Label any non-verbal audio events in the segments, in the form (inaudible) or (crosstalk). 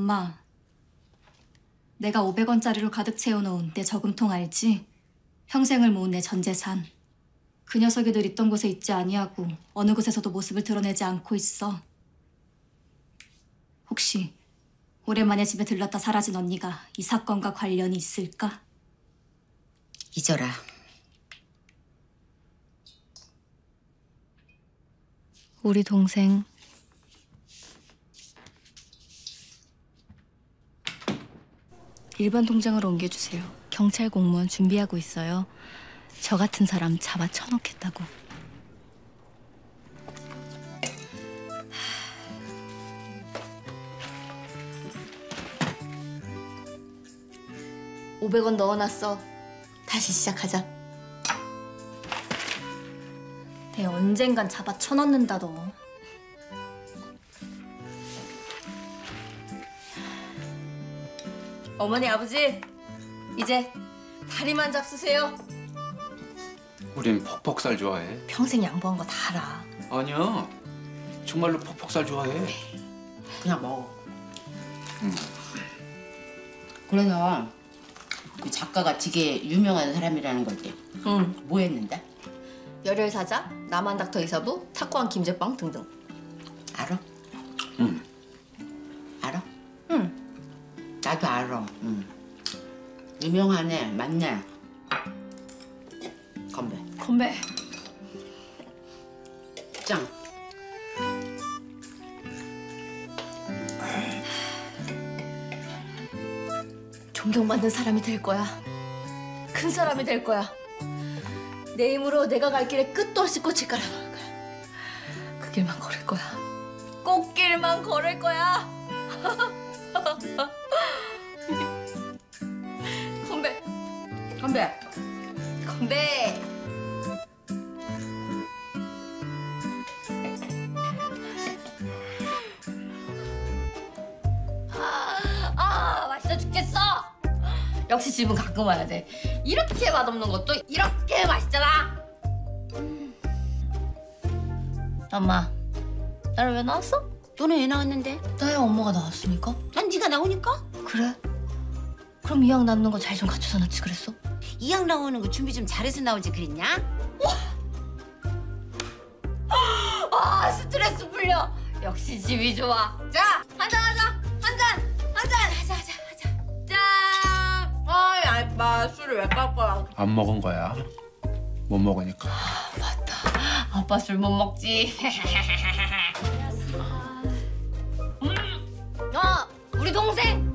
엄마, 내가 500원짜리로 가득 채워놓은 내 저금통 알지? 평생을 모은 내 전 재산. 그 녀석이 늘 있던 곳에 있지 아니하고 어느 곳에서도 모습을 드러내지 않고 있어. 혹시 오랜만에 집에 들렀다 사라진 언니가 이 사건과 관련이 있을까? 잊어라. 우리 동생 일반 통장으로 옮겨주세요. 경찰 공무원 준비하고 있어요. 저 같은 사람 잡아 쳐놓겠다고. (500원) 넣어놨어 다시 시작하자 내 언젠간 잡아 쳐넣는다 너 어머니 아버지 이제 다리만 잡수세요 우린 퍽퍽살 좋아해. 평생 양보한 거 다 알아 아니야. 정말로 퍽퍽살 좋아해. 그냥 먹어. 그래서 그 작가가 되게 유명한 사람이라는 거지. 응 뭐 했는데? 열혈사자 남한 닥터 이사부 탁구왕 김제빵 등등 알아? 응. 나도 알아. 응. 유명하네, 맞네. 건배. 건배 짱. 존경받는 사람이 될 거야. 큰 사람이 될 거야. 내 힘으로 내가 갈 길에 끝도 없이 꽃을 깔아놓을 거야. 그 길만 걸을 거야. 꽃길만 걸을 거야. (laughs) 건배. 건배. 아, 아, 맛있어 죽겠어. 역시 집은 가끔 와야 돼. 이렇게 맛없는 것도 이렇게 맛있잖아. 음. 엄마, 나를 왜 나왔어? 너는 왜 나왔는데? 나야 엄마가 나왔으니까. 난 네가 나오니까? 그래? 그럼 이왕 낳는 거 잘 좀 갖춰서 낳지 그랬어? 이왕 나오는 거 준비 좀 잘해서 나오지 그랬냐? 아 스트레스 풀려. 역시 집이 좋아. 자 한잔 하자. 한잔 한잔 하자 하자 하자. 짠. 아이 알바 술을 왜 깎아? 안 먹은 거야. 못 먹으니까. 맞다. 아빠 술 못 먹지. (laughs) 음. 어 우리. 동생.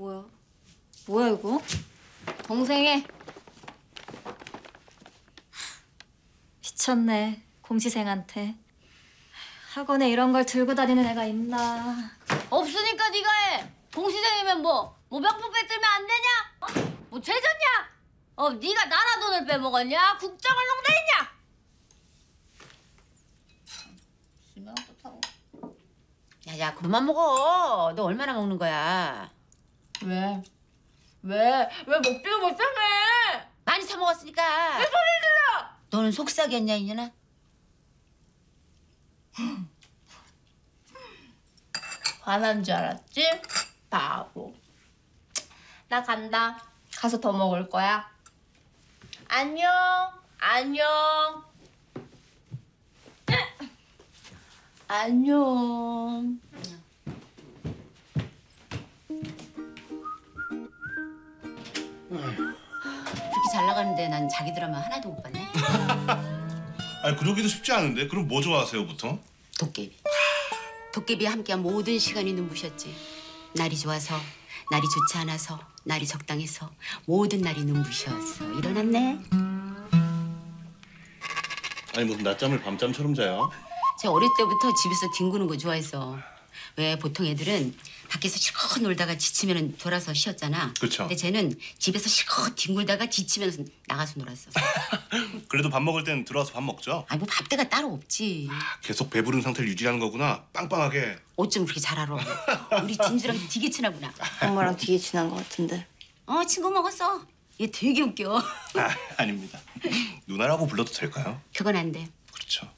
뭐야? 뭐야 이거? 동생애. 미쳤네 공시생한테. 학원에 이런 걸 들고 다니는 애가 있나? 없으니까 네가 해. 공시생이면 뭐? 뭐 명품 빼들면 안 되냐? 어? 뭐 죄졌냐? 어, 네가 나라 돈을 빼먹었냐? 국정을 타고. 야야 그만 먹어. 너 얼마나 먹는 거야? 왜? 왜? 왜 먹지도 못하네? 많이 사 먹었으니까. 내 소리 들려. 너는 속삭였냐 이년아? (laughs) 화난 줄 알았지? 바보. 나 간다. 가서 더 먹을 거야. 안녕. 안녕. (laughs) 안녕. 그렇게 잘 나가는데 난 자기 드라마 하나도 못 봤네. (laughs) 아니 그러기도 쉽지 않은데 그럼 뭐 좋아하세요 보통? 도깨비. 도깨비와 함께한 모든 시간이 눈부셨지. 날이 좋아서, 날이 좋지 않아서, 날이 적당해서 모든 날이 눈부셨어. 일어났네. 아니 무슨 낮잠을 밤잠처럼 자요? 제가 어릴 때부터 집에서 뒹구는 거 좋아해서. 왜 보통 애들은 밖에서 실컷 놀다가 지치면 돌아서 쉬었잖아. 그쵸. 근데 쟤는 집에서 실컷 뒹굴다가 지치면서 나가서 놀았어. (laughs) 그래도 밥 먹을 땐 들어와서 밥 먹죠? 아니 뭐 밥대가 따로 없지. 계속 배부른 상태를 유지하는 거구나 빵빵하게 어쩜 그렇게 잘 알아. 우리 (laughs) 진주랑 되게 친하구나. 엄마랑 되게 친한 것 같은데. 어 친구 먹었어. 얘 되게 웃겨. (laughs) 아, 아닙니다 누나라고 불러도 될까요? 그건 안 돼. 그렇죠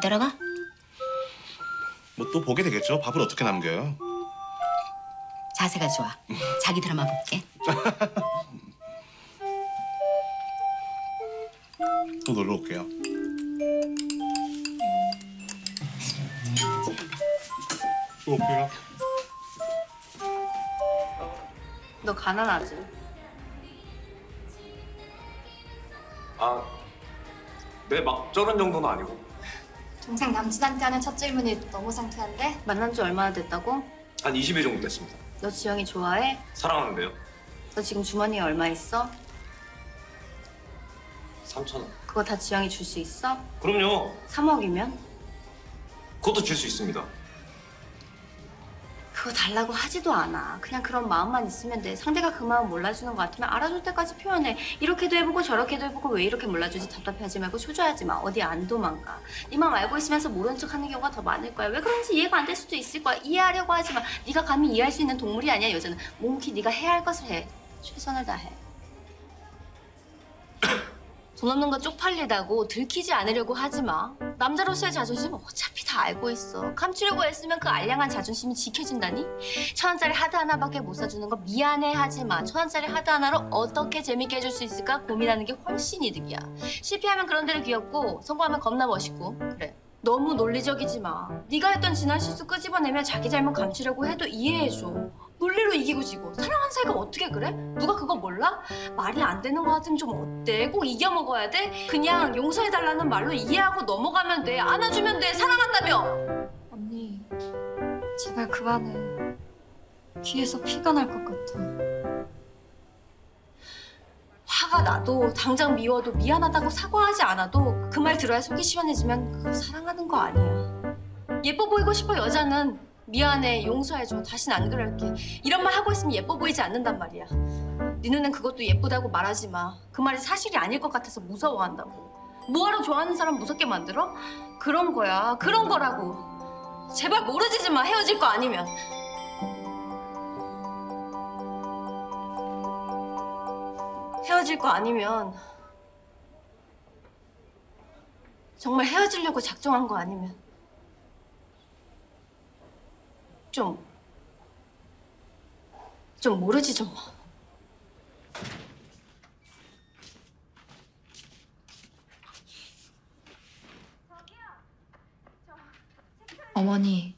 따라가? 뭐 또 보게 되겠죠. 밥을 어떻게 남겨요? 자세가 좋아. 자기 드라마 볼게. (laughs) 또 놀러 올게요. 또 올게요. 너 가난하지? 아, 네, 막 저런 정도는 아니고. 동생 남친한테 하는 첫 질문이 너무 상쾌한데? 만난 지 얼마나 됐다고? 한 20일 정도 됐습니다. 너 지영이 좋아해? 사랑하는데요. 너 지금 주머니에 얼마 있어? 3천 원. 그거 다 지영이 줄 수 있어? 그럼요. 3억이면? 그것도 줄 수 있습니다. 그거 달라고 하지도 않아. 그냥 그런 마음만 있으면 돼. 상대가 그 마음 몰라주는 것 같으면 알아줄 때까지 표현해. 이렇게도 해보고 저렇게도 해보고 왜 이렇게 몰라주지 답답해하지 말고 초조해하지 마. 어디 안 도망가. 네 마음 알고 있으면서 모른 척하는 경우가 더 많을 거야. 왜 그런지 이해가 안 될 수도 있을 거야. 이해하려고 하지 마. 네가 감히 이해할 수 있는 동물이 아니야 여자는. 몽키 네가 해야 할 것을 해. 최선을 다해. 돈 없는 거 쪽팔리다고 들키지 않으려고 하지 마. 남자로서의 자존심 어차피 다 알고 있어. 감추려고 애쓰면 그 알량한 자존심이 지켜진다니? 천 원짜리 하드 하나밖에 못 사주는 거 미안해 하지 마. 천 원짜리 하드 하나로 어떻게 재밌게 해줄 수 있을까 고민하는 게 훨씬 이득이야. 실패하면 그런 대로 귀엽고 성공하면 겁나 멋있고 그래. 너무 논리적이지 마. 네가 했던 지난 실수 끄집어내며 자기 잘못 감추려고 해도 이해해줘. 논리로 이기고 지고 사랑하는 사이가 어떻게 그래? 누가 그거 몰라? 말이 안 되는 거 같으면 좀 어때? 꼭 이겨 먹어야 돼? 그냥 용서해달라는 말로 이해하고 넘어가면 돼. 안아주면 돼. 사랑한다며. 언니, 제발 그만해. 귀에서 피가 날 것 같아. 화가 나도 당장 미워도 미안하다고 사과하지 않아도 그 말 들어야 속이 시원해지면 그거 사랑하는 거 아니야. 예뻐 보이고 싶어 여자는 미안해 용서해줘 다신 안 그럴게 이런 말 하고 있으면 예뻐 보이지 않는단 말이야. 네 눈엔 그것도 예쁘다고 말하지 마. 그 말이 사실이 아닐 것 같아서 무서워한다고. 뭐하러 좋아하는 사람 무섭게 만들어? 그런 거야 그런 거라고. 제발 모르지지 마 헤어질 거 아니면. 헤어질 거 아니면 정말 헤어지려고 작정한 거 아니면 좀, 좀 모르지 좀. 어머니,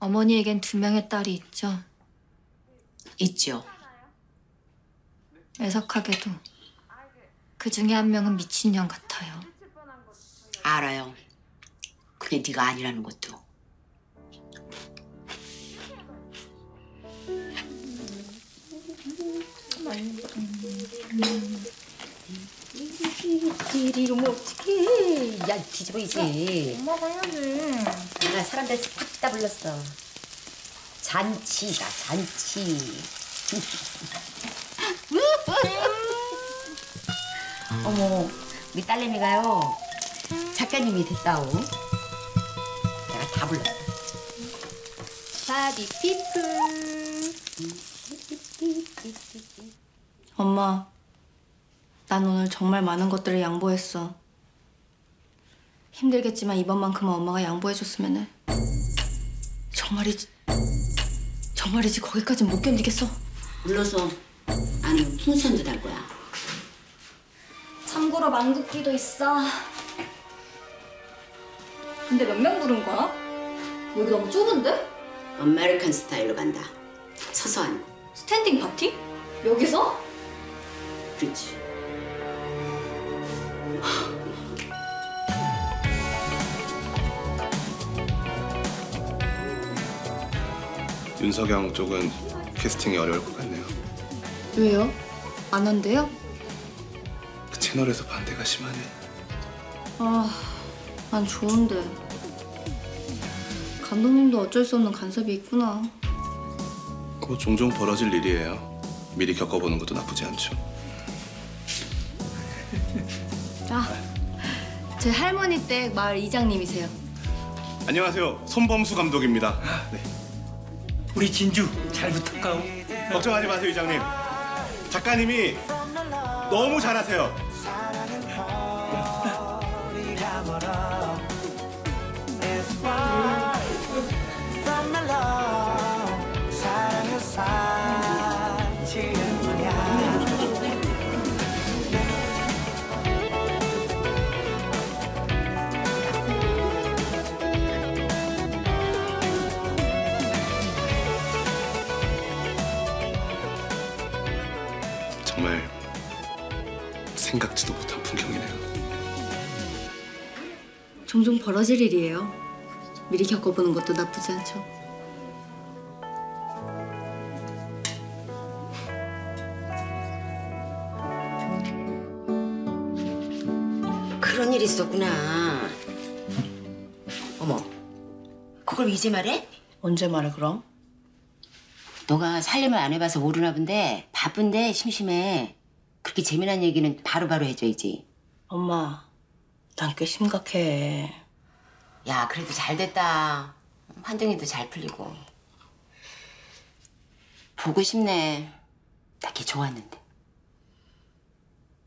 어머니에겐 두 명의 딸이 있죠. 있죠. 애석하게도 그 중에 한 명은 미친년 같아요. 알아요. 그게 네가 아니라는 것도. 이러면 어떡해. 야, 뒤집어이지. 엄마가 해야지. 아, 사람들 싹 다 불렀어. 잔치다, 잔치. (laughs) 어머, 우리 딸내미가요. 작가님이 됐다오. 내가 다 불렀어. 파리 피플. 엄마, 난 오늘 정말 많은 것들을 양보했어. 힘들겠지만 이번만큼은 엄마가 양보해줬으면 해. 정말이지, 정말이지 거기까진 못 견디겠어. 불러서 아니 풍선도 달 거야. 참고로 만국기도 있어. 근데 몇 명 부른 거야? 여기 너무 좁은데? American 스타일로 간다. 서서 하는 거. standing 파티? 여기서? 그렇지. 윤석영 쪽은 캐스팅이 어려울 것 같네요. 왜요? 안 한대요? 그 채널에서 반대가 심하네. 아, 난 좋은데. 감독님도 어쩔 수 없는 간섭이 있구나. 뭐 종종 벌어질 일이에요. 미리 겪어보는 것도 나쁘지 않죠. 아, 제 할머니 댁 마을 이장님이세요. 안녕하세요. 손범수 감독입니다. 네. 우리 진주 잘 부탁하오. 걱정하지 마세요, 이장님. 작가님이 너무 잘하세요. 종종 벌어질 일이에요. 미리 겪어보는 것도 나쁘지 않죠. 그런 일이 있었구나. 어머, 그걸 이제 말해? 언제 말해 그럼? 너가 살림을 안 해봐서 모르나 본데 바쁜데 심심해. 그렇게 재미난 얘기는 바로바로 해줘야지. 엄마, 난 꽤 심각해. 야, 그래도 잘 됐다. 환경이도 잘 풀리고. 보고 싶네. 나 걔 좋았는데.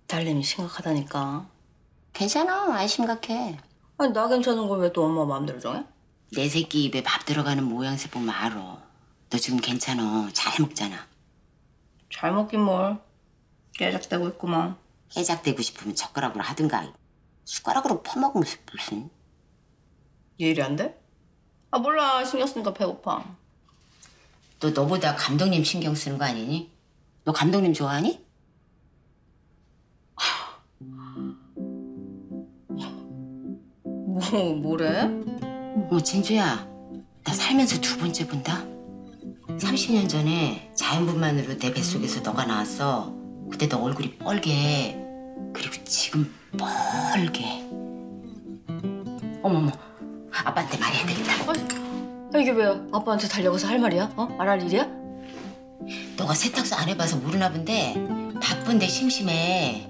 딸내미 심각하다니까. 괜찮아, 안 심각해. 아니 나 괜찮은 걸 왜 또 엄마 마음대로 정해? 내 새끼 입에 밥 들어가는 모양새 보면 알아. 너 지금 괜찮아. 잘 먹잖아. 잘 먹긴 뭘. 깨작대고 있구만. 깨작대고 싶으면 젓가락으로 하든가. 숟가락으로 퍼먹으면서 무슨. 일이 안 돼? 아 몰라 신경 쓰니까 배고파. 너 너보다 감독님 신경 쓰는 거 아니니? 너 감독님 좋아하니? 뭐 뭐래? 어, 진주야. 나 살면서 두 번째 본다. 30년 전에 자연분만으로 내 뱃속에서 너가 나왔어. 그때 너 얼굴이 뻘게. 그리고 지금 뻘게. 어머머. 아빠한테 말해야 되겠다. 아, 이게 왜요? 아빠한테 달려가서 할 말이야? 어? 말할 일이야? 너가 세탁소 안 해봐서 모르나 본데 바쁜데 심심해.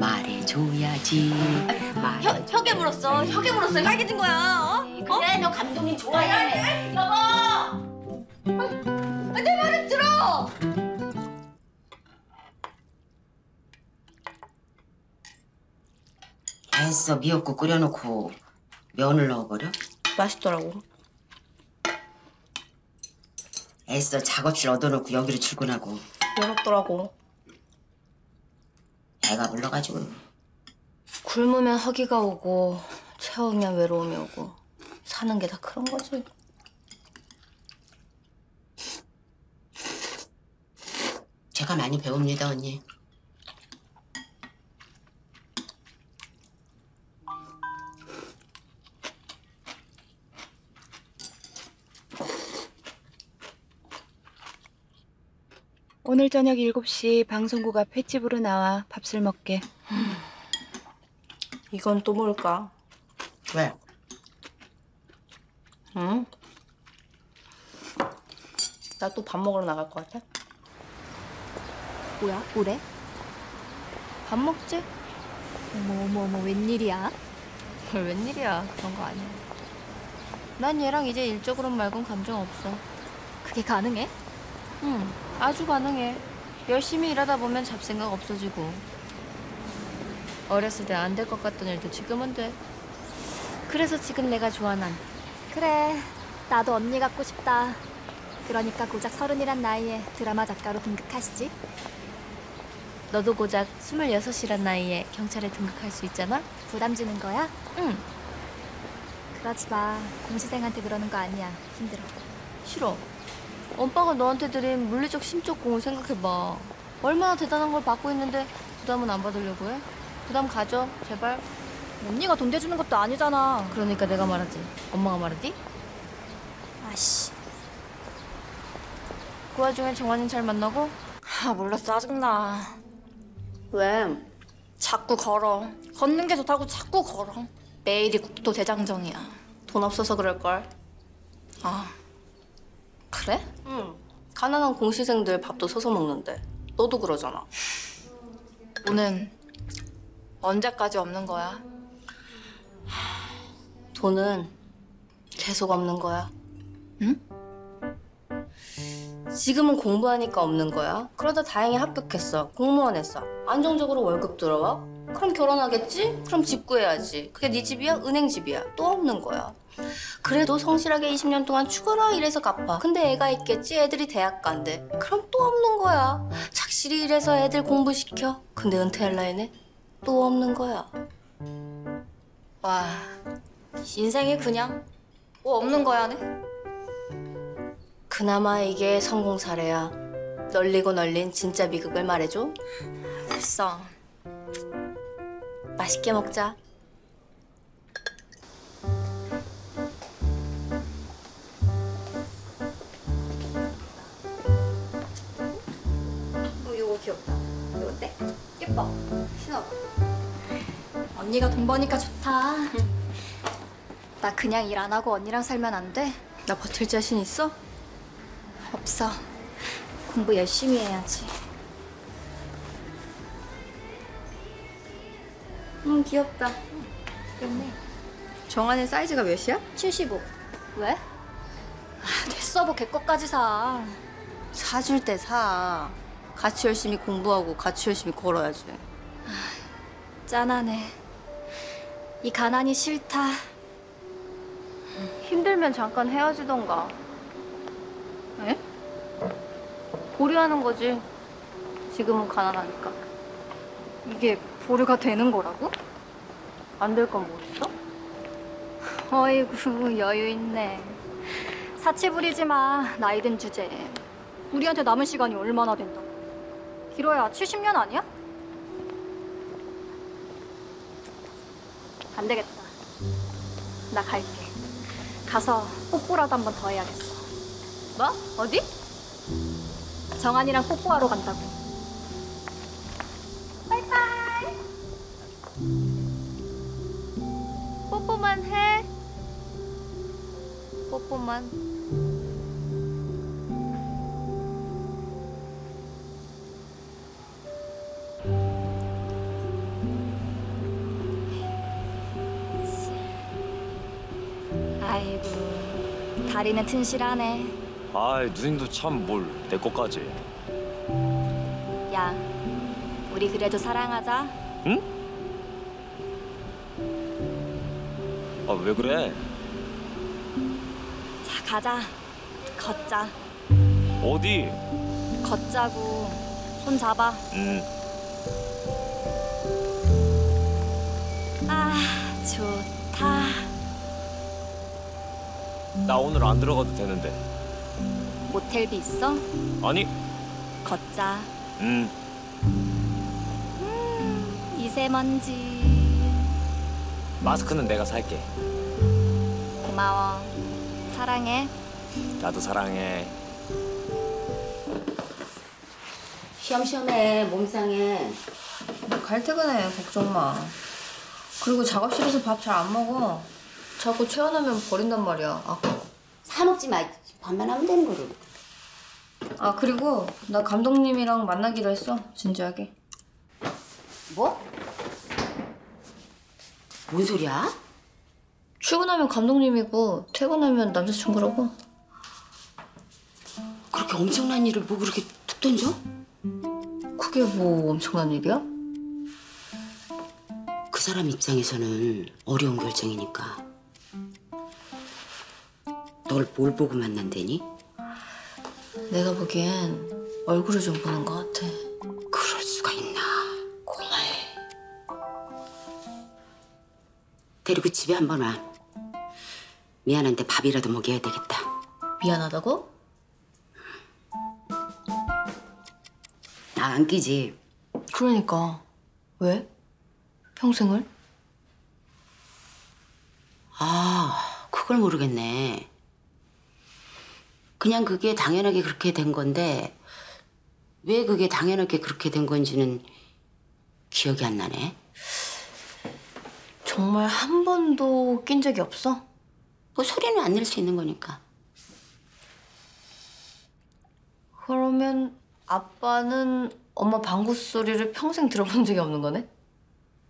말해줘야지. 말해. 혀, 혀게 물었어. 혀게 물었어. 빨개진 거야. 어? 그래 너 감독님 좋아해. 내 말을 들어. 애써 미역국 끓여놓고 면을 넣어버려? 맛있더라고. 애써 작업실 얻어놓고 여기로 출근하고 외롭더라고. 애가 불러가지고 굶으면 허기가 오고 채우면 외로움이 오고 사는 게 다 그런 거지. 제가 많이 배웁니다 언니. 오늘 저녁 7시 방송국 앞 횟집으로 나와 밥술 먹게. 이건 또 뭘까? 왜? 응? 나 또 밥 먹으러 나갈 것 같아? 뭐야? 뭐래? 밥 먹지? 어머 어머 어머 웬일이야? 뭘 (laughs) 웬일이야 그런 거 아니야. 난 얘랑 이제 일적으로 말곤 감정 없어. 그게 가능해? 응, 아주 가능해. 열심히 일하다 보면 잡생각 없어지고. 어렸을 때 안 될 것 같던 일도 지금은 돼. 그래서 지금 내가 좋아 난. 그래. 나도 언니 갖고 싶다. 그러니까 고작 서른이란 나이에 드라마 작가로 등극하시지? 너도 고작 26이란 나이에 경찰에 등극할 수 있잖아? 부담 주는 거야? 응, 그러지 마. 공시생한테 그러는 거 아니야. 힘들어. 싫어. 오빠가 너한테 드린 물리적 심적 공을 생각해봐. 얼마나 대단한 걸 받고 있는데 부담은 안 받으려고 해? 부담 가져, 제발. 언니가 돈 대주는 것도 아니잖아. 그러니까 내가 말하지. 엄마가 말하디? 아씨. 그 와중에 정환이 잘 만나고? 아 몰라 짜증나. 왜? 자꾸 걸어. 걷는 게 좋다고 자꾸 걸어. 매일이 국토 대장정이야. 돈 없어서 그럴걸. 아 그래? 응. 가난한 공시생들 밥도 서서 먹는데. 너도 그러잖아. 돈은 언제까지 없는 거야? 돈은 계속 없는 거야. 응? 지금은 공부하니까 없는 거야. 그러다 다행히 합격했어. 공무원 했어. 안정적으로 월급 들어와. 그럼 결혼하겠지? 그럼 집 구해야지. 그게 네 집이야? 은행 집이야. 또 없는 거야. 그래도 성실하게 20년 동안 죽어라 일해서 갚아. 근데 애가 있겠지? 애들이 대학 간대. 그럼 또 없는 거야. 착실히 일해서 애들 공부시켜. 근데 은퇴할 나이네? 또 없는 거야. 와 인생이 그냥 뭐 없는 거야네. 그나마 이게 성공 사례야. 널리고 널린 진짜 비극을 말해줘. 됐어. 맛있게 먹자. 어, 이거 귀엽다. 이거 어때? 예뻐. 신어봐. 언니가 돈 버니까 좋다. 나 그냥 일 안 하고 언니랑 살면 안 돼? 나 버틸 자신 있어? 없어. 공부 열심히 해야지. 음 귀엽다. 귀엽네. 정한의 사이즈가 몇이야? 75. 왜? 아, 됐어, 뭐 걔거까지 사. 사줄 때 사. 같이 열심히 공부하고 같이 열심히 걸어야지. 짠하네. 이 가난이 싫다. 힘들면 잠깐 헤어지던가. 에? 보류하는 거지. 지금은 가난하니까. 이게 보류가 되는 거라고? 안 될 건 뭐 있어? 어이구, 여유 있네. 사치 부리지 마, 나이 든 주제에. 우리한테 남은 시간이 얼마나 된다고. 길어야 70년 아니야? 안 되겠다. 나 갈게. 가서 뽀뽀라도 한 번 더 해야겠어. 뭐? 어디? 정한이랑 뽀뽀하러 간다고. 뽀뽀만 해. 뽀뽀만. 아이고, 다리는 튼실하네. 아이 누님도 참 뭘 내 것까지 야, 우리 그래도 사랑하자. 아 왜 그래 자, 가자. 걷자. 어디 걷자고. 손 잡아. 음 아, 좋다. 나 오늘 안 들어가도 되는데 모텔비 있어? 아니 걷자. 음 미세먼지. 마스크는 내가 살게 고마워. 사랑해. 나도 사랑해 시험시험해 몸상해. 갈퇴근해 걱정 마. 그리고 작업실에서 밥 잘 안 먹어. 자꾸 체하면 버린단 말이야. 아, 사 먹지 마. 밥만 하면 되는 거를. 아 그리고 나 감독님이랑 만나기로 했어. 진지하게. 뭐? 뭔 소리야? 출근하면 감독님이고 퇴근하면 남자친구라고. 그렇게 엄청난 일을 뭐 그렇게 툭 던져? 그게 뭐 엄청난 일이야? 그 사람 입장에서는 어려운 결정이니까. 널 뭘 보고 만난다니? 내가 보기엔 얼굴을 좀 보는 것 같아. 데리고 집에 한번 와. 미안한데 밥이라도 먹여야 되겠다. 미안하다고? 나 안 끼지. 그러니까 왜? 평생을? 아, 그걸 모르겠네. 그냥 그게 당연하게 그렇게 된 건데 왜 그게 당연하게 그렇게 된 건지는 기억이 안 나네. 정말 한 번도 낀 적이 없어? 뭐 소리는 안 낼 수 있는 거니까. 그러면 아빠는 엄마 방구 소리를 평생 들어본 적이 없는 거네?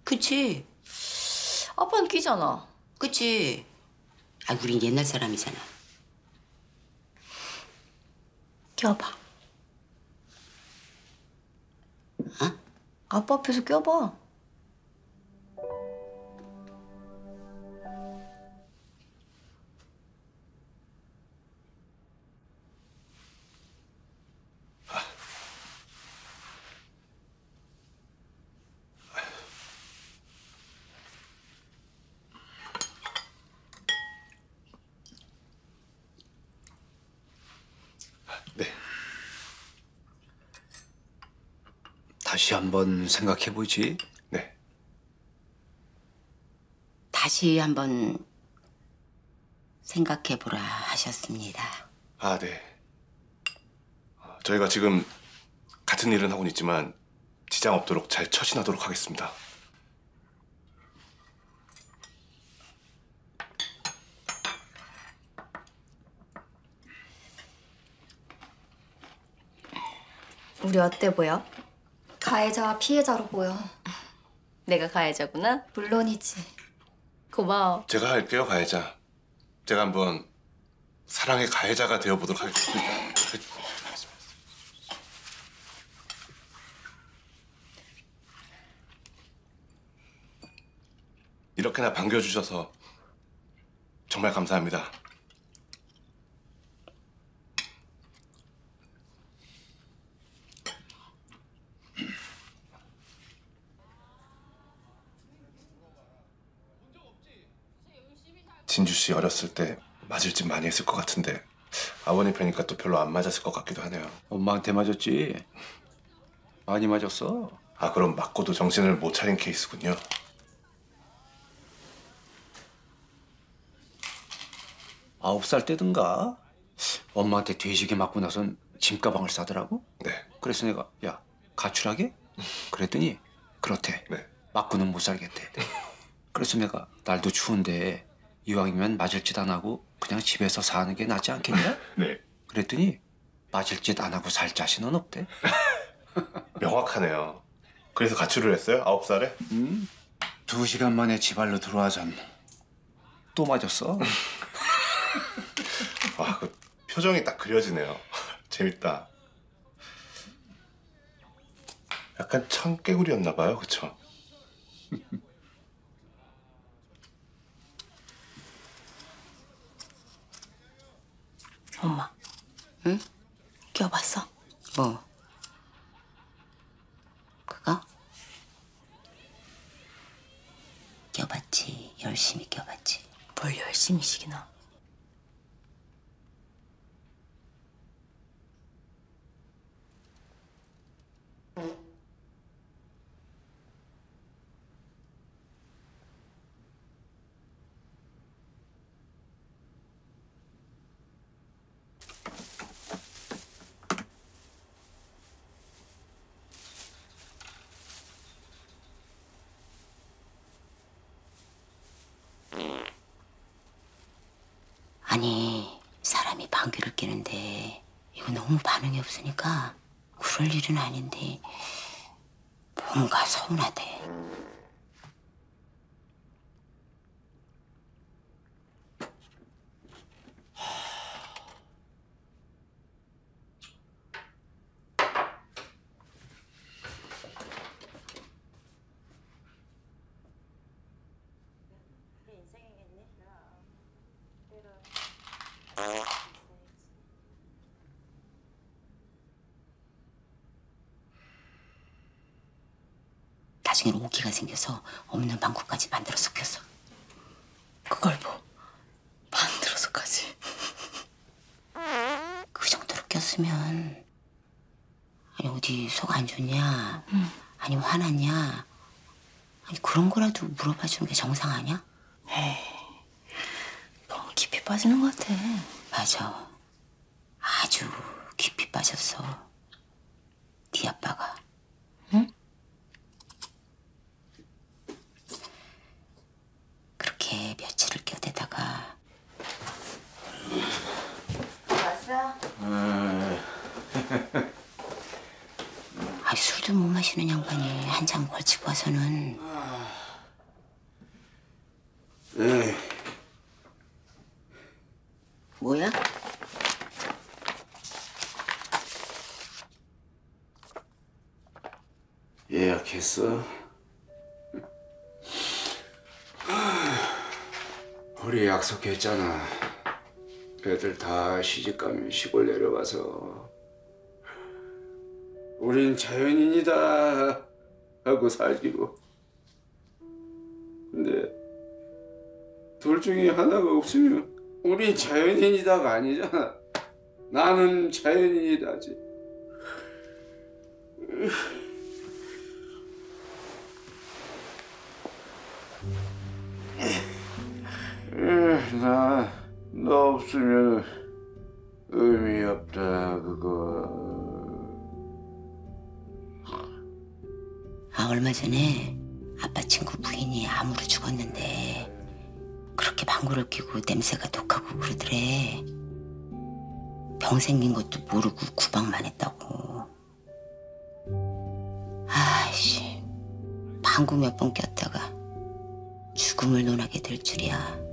그치? 아빠는 끼잖아. 그치? 아, 우린 옛날 사람이잖아. 껴봐. 어? 아빠 앞에서 껴봐. 다시 한번 생각해 보지. 네. 같이 한번 생각해보라 하셨습니다. 아, 네. 아, 저희가 지금 같은 일은 하고는 있지만 지장 없도록 잘 처신하도록 하겠습니다. 우리 어때 보여? 가해자와 피해자로 보여. 내가 가해자구나? 물론이지. 고마워. 제가 할게요, 가해자. 제가 한번 사랑의 가해자가 되어보도록 하겠습니다. 이렇게나 반겨주셔서 정말 감사합니다. 진주 씨 어렸을 때 맞을 짓 많이 했을 것 같은데 아버님 뵈니까 또 별로 안 맞았을 것 같기도 하네요. 엄마한테 맞았지. 많이 맞았어. 아 그럼 맞고도 정신을 못 차린 케이스군요. 아홉 살 때든가 엄마한테 돼지게 맞고 나선 짐가방을 싸더라고. 네. 그래서 내가 야 가출하게? 그랬더니 그렇대. 네. 맞고는 못 살겠대. 그래서 내가 날도 추운데 이왕이면 맞을 짓 안 하고 그냥 집에서 사는 게 낫지 않겠냐? (laughs) 네. 그랬더니 맞을 짓 안 하고 살 자신은 없대. (laughs) 명확하네요. 그래서 가출을 했어요? 아홉 살에? 음? 두 시간 만에 집안로 들어와선 또 맞았어. (laughs) 와, 그 표정이 딱 그려지네요. 재밌다. 약간 청개구리였나 봐요, 그쵸? 엄마. 응? 껴봤어? 뭐? 그거? 껴봤지. 열심히 껴봤지. 뭘 열심히 시키나? 아니, 사람이 방귀를 뀌는데 이거 너무 반응이 없으니까 그럴 일은 아닌데 뭔가 서운하대. 나중엔 오기가 생겨서 없는 방구까지 만들어서 꼈어. 그걸 뭐 만들어서까지. 그 정도로 꼈으면 아니 어디 속 안 좋냐? 아니면 화났냐? 아니 그런 거라도 물어봐 주는 게 정상 아니야? 너무 깊이 빠지는 것 같아. 맞아. 아주 깊이 빠졌어. 네 아빠가. 응? 그렇게 며칠을 껴대다가 아, 술도 못 마시는 양반이 한 잔 걸치고 와서는 뭐야? 예약했어. 우리 약속했잖아. 애들 다 시집가면 시골 내려가서 우린 자연인이다 하고 살기로. 근데 둘 중에 하나가 없으면 우린 자연인이다가 아니잖아. 나는 자연인이다지. 나너 없으면 의미 없다 그거. 아 얼마 전에 아빠 친구 부인이 암으로 죽었는데 그렇게 방구를 끼고 냄새가 독하고 그러더래. 병 생긴 것도 모르고 구박만 했다고. 아이씨, 방구 몇 번 꼈다가 죽음을 논하게 될 줄이야.